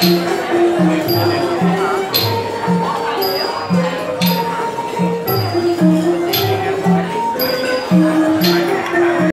Thank you.